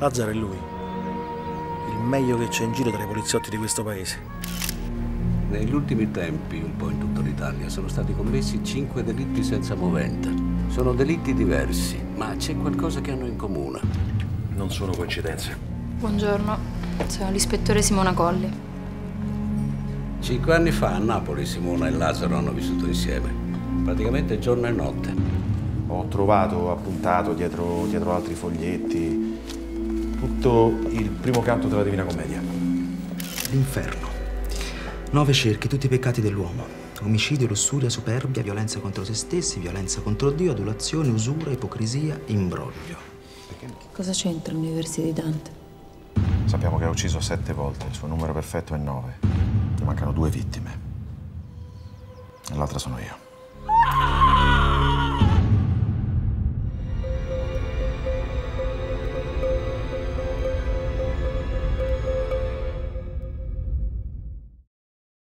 Lazzaro è lui. Il meglio che c'è in giro tra i poliziotti di questo paese. Negli ultimi tempi, un po' in tutta l'Italia, sono stati commessi cinque delitti senza movente. Sono delitti diversi, ma c'è qualcosa che hanno in comune. Non sono coincidenze. Buongiorno, sono l'ispettore Simona Colli. Cinque anni fa a Napoli Simona e Lazzaro hanno vissuto insieme, praticamente giorno e notte. Ho trovato appuntato dietro, dietro altri foglietti tutto il primo canto della Divina Commedia. L'inferno. Nove cerchi, tutti i peccati dell'uomo. Omicidio, lussuria, superbia, violenza contro se stessi, violenza contro Dio, adulazione, usura, ipocrisia, imbroglio. Cosa c'entra l'università di Dante? Sappiamo che ha ucciso sette volte, il suo numero perfetto è nove. Ti mancano due vittime. E l'altra sono io.